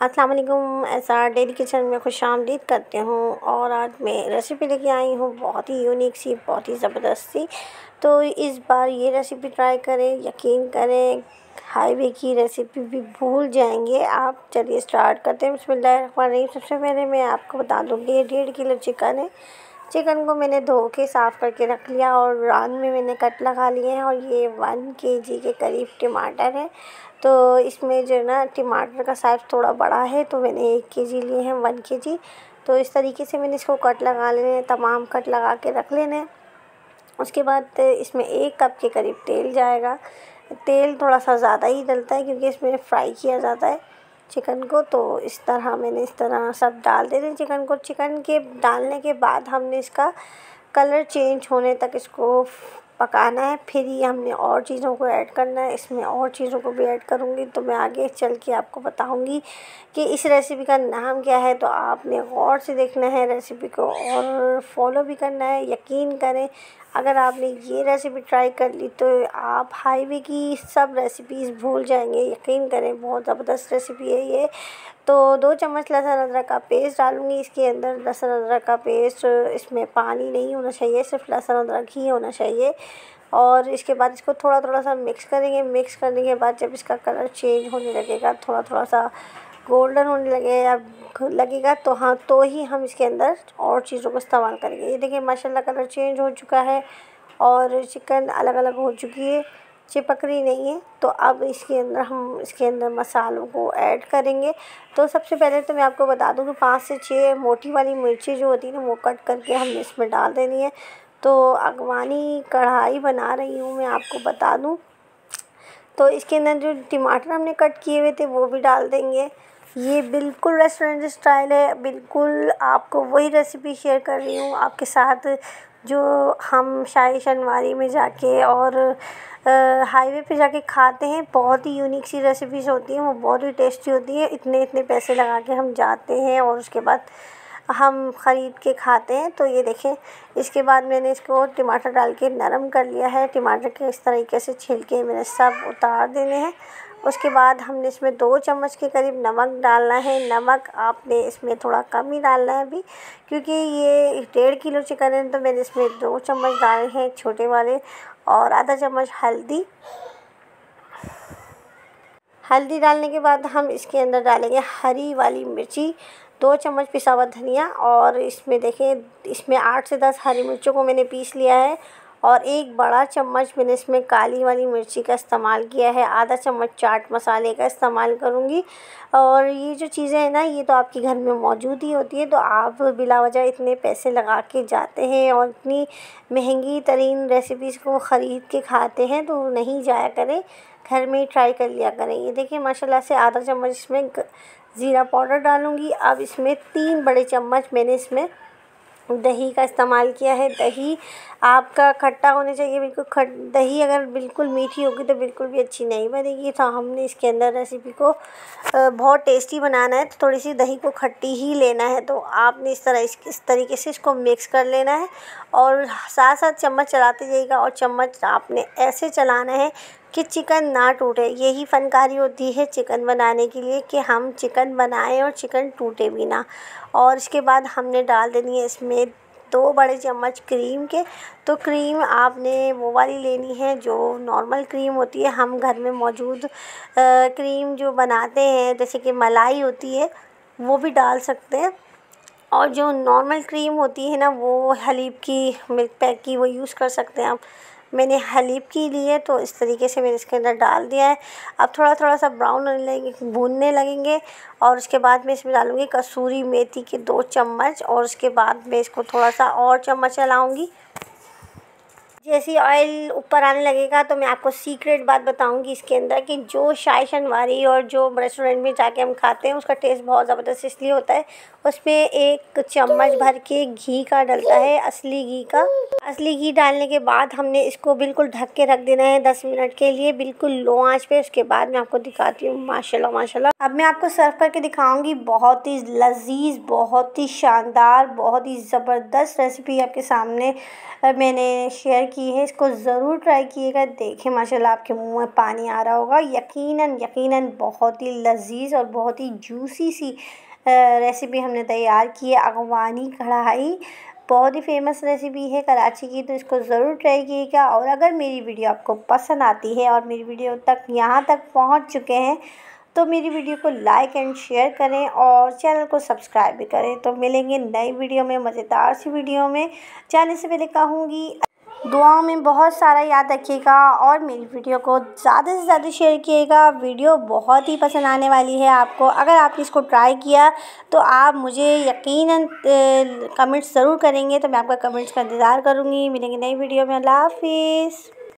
अस्सलाम वालेकुम are daily kitchen में खुश आमदीद करती हूँ और आज मैं रेसिपी लेके आई हूँ बहुत ही यूनिक सी, बहुत ही ज़बरदस्त सी। तो इस बार ये रेसिपी ट्राई करें, यकीन करें हाईवे की रेसिपी भी भूल जाएँगे। आप चलिए स्टार्ट करते हैं। बिस्मिल्लाहिर्रहमानिर्रहीम। सबसे पहले मैं आपको बता दूँगी डेढ़ किलो चिकन है। चिकन को मैंने धो के साफ़ करके रख लिया और रान में मैंने कट लगा लिए हैं और ये वन के जी के करीब टमाटर है। तो इसमें जो है ना, टमाटर का साइज़ थोड़ा बड़ा है तो मैंने एक के जी लिए हैं, वन के जी तो इस तरीके से मैंने इसको कट लगा लेने हैं, तमाम कट लगा के रख लेने उसके बाद इसमें एक कप के करीब तेल जाएगा। तेल थोड़ा सा ज़्यादा ही डलता है, क्योंकि इसमें फ्राई किया जाता है। चिकन को तो इस तरह मैंने इस तरह सब डाल दे देते चिकन को। चिकन के डालने के बाद हमने इसका कलर चेंज होने तक इसको पकाना है। फिर ही हमने और चीज़ों को ऐड करना है। इसमें और चीज़ों को भी ऐड करूँगी तो मैं आगे चल के आपको बताऊँगी कि इस रेसिपी का नाम क्या है। तो आपने गौर से देखना है रेसिपी को और फॉलो भी करना है। यकीन करें अगर आपने ये रेसिपी ट्राई कर ली तो आप हाईवे की सब रेसिपीज़ भूल जाएँगे। यकीन करें, बहुत ज़बरदस्त रेसिपी है ये। तो दो चम्मच लहसुन अदरक का पेस्ट डालूँगी। इसके अंदर लहसुन अदरक का पेस्ट इसमें पानी नहीं होना चाहिए, सिर्फ़ लहसुन अदरक ही होना चाहिए। और इसके बाद इसको थोड़ा थोड़ा सा मिक्स करेंगे। मिक्स करने के बाद जब इसका कलर चेंज होने लगेगा थोड़ा थोड़ा सा गोल्डन होने लगे या लगेगा तो हाँ तो ही हम इसके अंदर और चीज़ों को इस्तेमाल करेंगे। ये देखिए, माशाल्लाह कलर चेंज हो चुका है और चिकन अलग अलग हो चुकी है चिपक रही नहीं है। तो अब इसके अंदर हम इसके अंदर मसालों को ऐड करेंगे। तो सबसे पहले तो मैं आपको बता दूँ कि पाँच से छः मोटी वाली मिर्ची जो होती है ना, वो कट करके हमने इसमें डाल देनी है। तो अगवानी कढ़ाई बना रही हूँ मैं आपको बता दूँ। तो इसके अंदर जो टमाटर हमने कट किए हुए थे, वो भी डाल देंगे। ये बिल्कुल रेस्टोरेंट स्टाइल है। बिल्कुल आपको वही रेसिपी शेयर कर रही हूँ। आपके साथ जो हम शाही शनवारी में जाके और हाईवे पे जाके खाते हैं, बहुत ही यूनिक सी रेसिपीज़ होती हैं। वो बहुत ही टेस्टी होती है। इतने इतने पैसे लगा के हम जाते हैं और उसके बाद हम ख़रीद के खाते हैं। तो ये देखें, इसके बाद मैंने इसको टमाटर डाल के नरम कर लिया है। टमाटर के इस तरीके से छिलके मैंने सब उतार देने हैं। उसके बाद हमने इसमें दो चम्मच के करीब नमक डालना है। नमक आपने इसमें थोड़ा कम ही डालना है अभी, क्योंकि ये डेढ़ किलो चिकन है तो मैंने इसमें दो चम्मच डाले हैं छोटे वाले और आधा चम्मच हल्दी। हल्दी डालने के बाद हम इसके अंदर डालेंगे हरी वाली मिर्ची, दो चम्मच पिसा हुआ धनिया और इसमें देखें, इसमें आठ से दस हरी मिर्चों को मैंने पीस लिया है। और एक बड़ा चम्मच मैंने इसमें काली वाली मिर्ची का इस्तेमाल किया है। आधा चम्मच चाट मसाले का इस्तेमाल करूँगी। और ये जो चीज़ें हैं ना, ये तो आपके घर में मौजूद ही होती है तो आप बिला वजह इतने पैसे लगा के जाते हैं और इतनी महँगी तरीन रेसिपीज़ को ख़रीद के खाते हैं तो नहीं जाया करें। घर में ही ट्राई कर लिया करें। ये देखिए, माशाल्लाह से आधा चम्मच इसमें ज़ीरा पाउडर डालूँगी। अब इसमें तीन बड़े चम्मच मैंने इसमें दही का इस्तेमाल किया है। दही आपका खट्टा होना चाहिए, बिल्कुल खट, दही अगर बिल्कुल मीठी होगी तो बिल्कुल भी अच्छी नहीं बनेगी। तो हमने इसके अंदर रेसिपी को बहुत टेस्टी बनाना है। तो थोड़ी सी दही को खट्टी ही लेना है। तो आपने इस तरह इस इस तरीके से इसको मिक्स कर लेना है। और साथ साथ चम्मच चलाते जाइएगा और चम्मच आपने ऐसे चलाना है कि चिकन ना टूटे। यही फ़नकारी होती है चिकन बनाने के लिए कि हम चिकन बनाएँ और चिकन टूटे भी ना। और इसके बाद हमने डाल देनी है इसमें दो बड़े चम्मच क्रीम के। तो क्रीम आपने वो वाली लेनी है जो नॉर्मल क्रीम होती है। हम घर में मौजूद क्रीम जो बनाते हैं, जैसे कि मलाई होती है, वो भी डाल सकते हैं। और जो नॉर्मल क्रीम होती है ना, वो हलीब की, मिल्क पैक की वो यूज़ कर सकते हैं आप। मैंने हलीब की ली है तो इस तरीके से मैंने इसके अंदर डाल दिया है। अब थोड़ा थोड़ा सा ब्राउन होने लगेंगे भूनने लगेंगे और उसके बाद मैं इसमें डालूँगी कसूरी मेथी के दो चम्मच और उसके बाद मैं इसको थोड़ा सा और चम्मच चलाऊँगी। जैसे ऑयल ऊपर आने लगेगा तो मैं आपको सीक्रेट बात बताऊँगी इसके अंदर कि जो शाही शनवारी और जो रेस्टोरेंट में जाके हम खाते हैं उसका टेस्ट बहुत ज़बरदस्त इसलिए होता है। उसमें एक चम्मच भर के घी का डलता है असली घी का। असली घी डालने के बाद हमने इसको बिल्कुल ढक के रख देना है दस मिनट के लिए, बिल्कुल लो आँच पे। उसके बाद मैं आपको दिखाती हूँ, माशाल्लाह माशाल्लाह। अब मैं आपको सर्व करके दिखाऊँगी, बहुत ही लजीज, बहुत ही शानदार, बहुत ही ज़बरदस्त रेसिपी आपके सामने मैंने शेयर की है। इसको ज़रूर ट्राई कीजिएगा देखें माशाल्लाह, आपके मुँह में पानी आ रहा होगा। यकीनन यकीनन, बहुत ही लजीज और बहुत ही जूसी सी रेसिपी हमने तैयार की है। अगवानी कढ़ाई बहुत ही फ़ेमस रेसिपी है कराची की तो इसको ज़रूर ट्राई कीजिएगा और अगर मेरी वीडियो आपको पसंद आती है और मेरी वीडियो तक, यहाँ तक पहुँच चुके हैं तो मेरी वीडियो को लाइक एंड शेयर करें और चैनल को सब्सक्राइब भी करें। तो मिलेंगे नई वीडियो में, मज़ेदार सी वीडियो में। जाने से पहले कहूँगी दुआओं में बहुत सारा याद रखिएगा और मेरी वीडियो को ज़्यादा से ज़्यादा शेयर किएगा। वीडियो बहुत ही पसंद आने वाली है आपको। अगर आपने इसको ट्राई किया तो आप मुझे यकीनन कमेंट्स ज़रूर करेंगे। तो मैं आपका कमेंट्स का इंतज़ार करूँगी। मिलेंगे नई वीडियो में। अल्लाह हाफिज़।